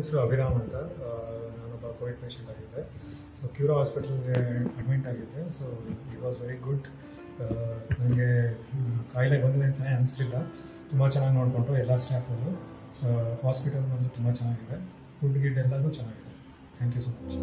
ಹೆಸರು ಅಭಿರಾಮ್ ಅಂತ ನಾನೊಬ್ಬ ಕೋವಿಡ್ ಪೇಷೆಂಟ್ ಆಗಿದ್ದೆ. ಸೊ ಕ್ಯೂರಾ ಹಾಸ್ಪಿಟಲ್ಗೆ ಅಡ್ಮಿಂಟ್ ಆಗಿದ್ದೆ. So it was very good ನನಗೆ ಕಾಯಿಲೆ ಬಂದಿದೆ ಅಂತಲೇ ಅನಿಸ್ಲಿಲ್ಲ. ತುಂಬ ಚೆನ್ನಾಗಿ ನೋಡಿಕೊಂಡ್ರು ಎಲ್ಲ ಸ್ಟಾಫ್ಗಳು ಹಾಸ್ಪಿಟಲ್ ಬಂದು ತುಂಬ ಚೆನ್ನಾಗಿದೆ. ಫುಡ್ ಗಿಡ್ ಎಲ್ಲದೂ ಚೆನ್ನಾಗಿದೆ. Thank you so much